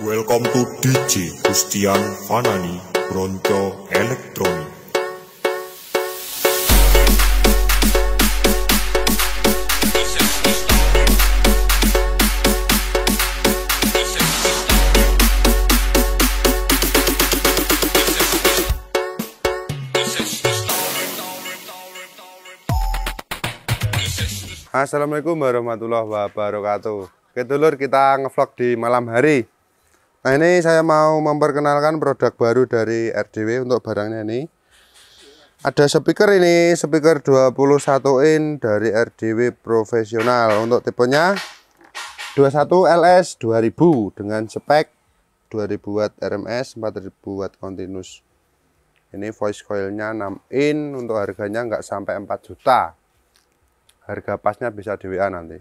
Welcome to DJ Gustian Fanani Bronco Electronic. Assalamualaikum warahmatullahi wabarakatuh. Oke dulur kita ngevlog di malam hari. Nah ini saya mau memperkenalkan produk baru dari RDW untuk barangnya ini. Ada speaker ini, speaker 21 in dari RDW profesional. Untuk tipenya 21 LS 2000 dengan spek 2000 watt RMS 4000 watt continuous. Ini voice coilnya 6 in untuk harganya nggak sampai 4 juta. Harga pasnya bisa di WA nanti.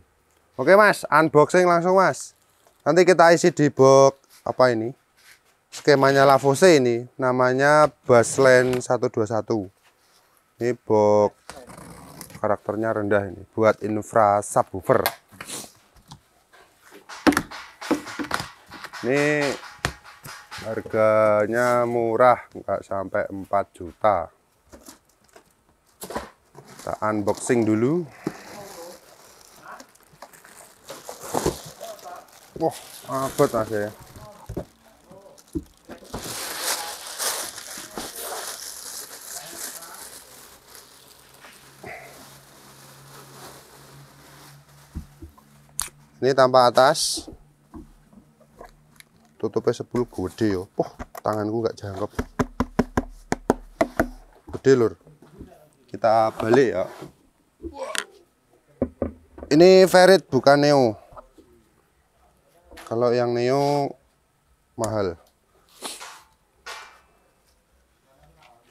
Oke mas unboxing langsung mas. Nanti kita isi di box apa ini? Skemanya Lavose ini namanya Bassline 121 ini box karakternya rendah ini buat infra subwoofer. Ini harganya murah nggak sampai 4 juta. Kita unboxing dulu. Wah, abot mas ya. Ini tanpa atas. Tutupnya sepuluh gede yo. Wah, tanganku nggak jangkep. Gede lur. Kita balik ya. Ini Ferit bukan Neo kalau yang Neo mahal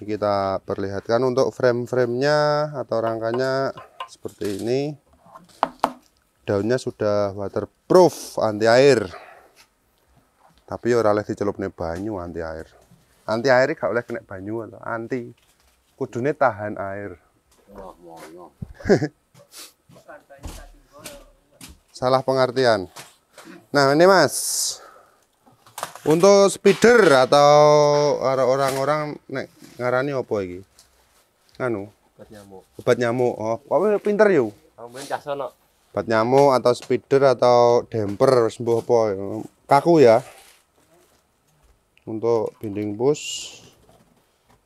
kita perlihatkan untuk frame-framenya atau rangkanya seperti ini daunnya sudah waterproof anti air tapi orang oleh dicelup nih banyu anti air anti air gak oleh kena banyu atau anti kudune tahan air salah pengertian Nah ini mas Untuk speeder atau orang-orang nek ngarani apa iki? Anu obat nyamuk. Obat nyamuk. Oh, kok pinter yuk? Kamu ben casono. Obat nyamuk atau speeder atau damper sembuh apa? Kaku ya. Untuk binding bus.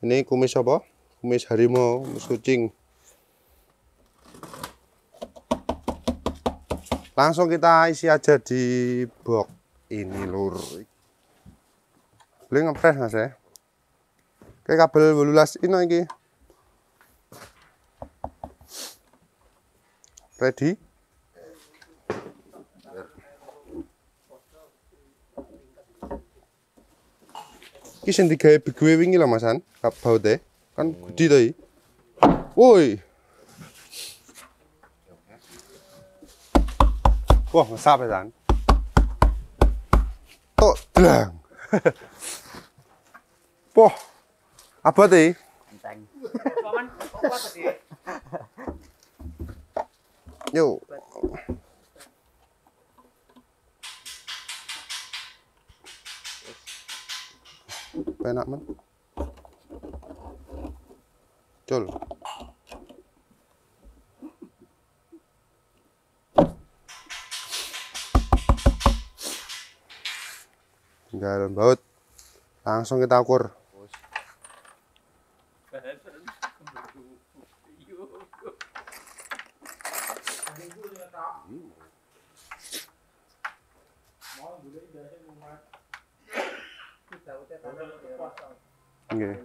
Ini kumis apa? Kumis harimau, kumis kucing. langsung kita isi aja di box ini lur beli ngepres mas ya kayak kabel belulas ini lagi ready Iki sing digawe begue wingi lho Masan, baute. Kan gede to iki. Woi. Wah, ngesap ya, San. Tok, dlang. Wah, apa teh? Enteng. Yuk. Penak men. Cul. tinggal baut langsung kita ukur Okay.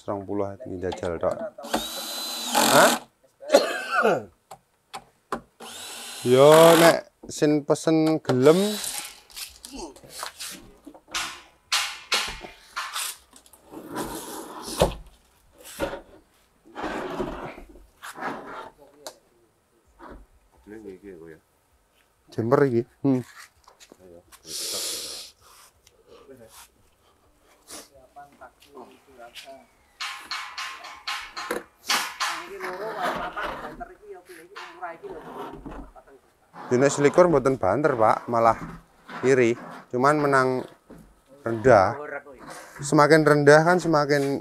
Serang puluh ini jajal. Hah? Yo nek sin pesen gelem Jemper iki. Hmm. Jenis likur mboten banter, Pak, malah iri. Cuman menang rendah. Semakin rendah kan semakin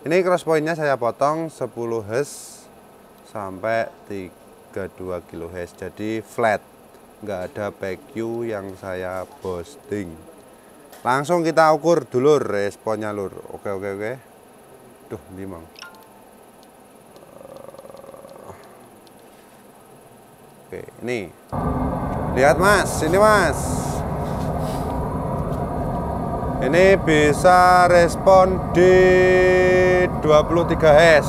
ini cross pointnya saya potong 10 hes sampai 32 kilo hes. Jadi flat. nggak ada PQ yang saya posting. Langsung kita ukur dulu responnya lur. Oke oke oke. Duh, limang. Oke, ini. Lihat Mas, ini Mas. Ini bisa respon di 23 Hz.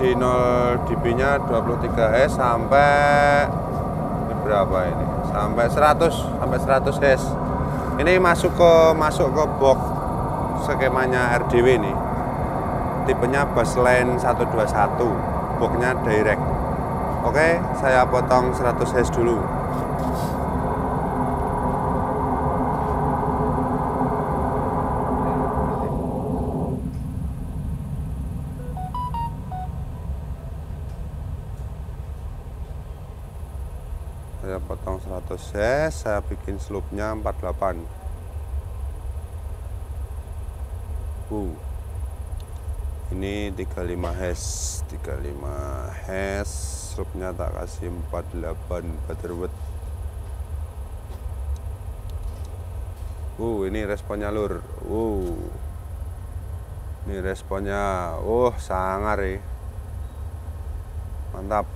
Di 0 dB nya 23 Hz sampai berapa ini? Sampai 100 sampai 100 Hz. Ini masuk ke masuk ke box skemanya RDW nih tipenya baseline 121 boxnya direct. Oke saya potong 100 Hz dulu. Saya potong 100 Hz saya bikin slope-nya 48 uh ini 35 hes 35 hes slope-nya tak kasih 48 butterwood uh ini responnya lur. Uh. Ini responnya uh sangar ya mantap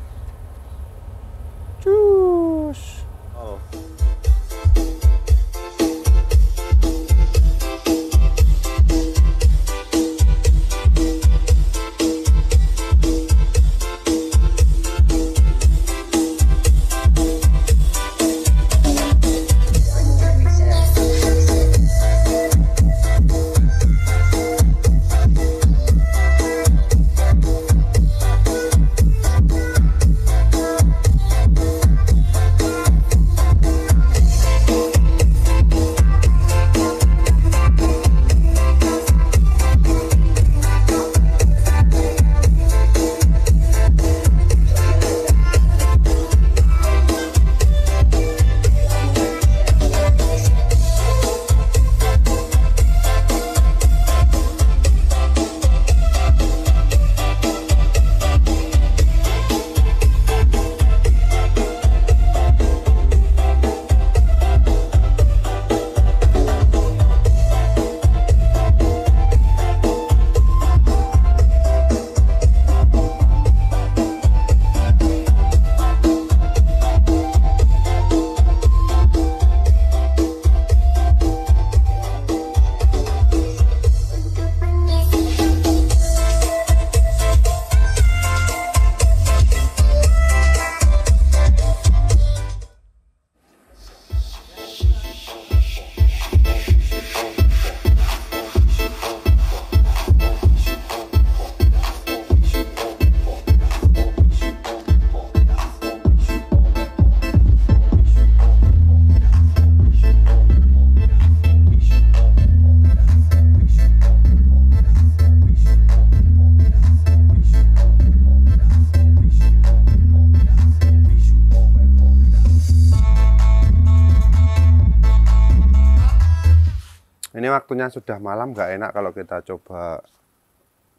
waktunya sudah malam nggak enak kalau kita coba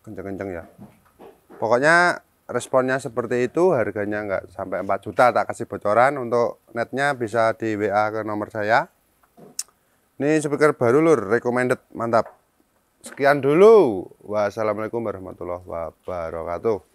kenceng-kenceng ya. Pokoknya responnya seperti itu harganya nggak sampai 4 juta tak kasih bocoran untuk netnya bisa di WA ke nomor saya. Ini speaker baru lur. Recommended. Mantap. Sekian dulu. Wassalamualaikum warahmatullahi wabarakatuh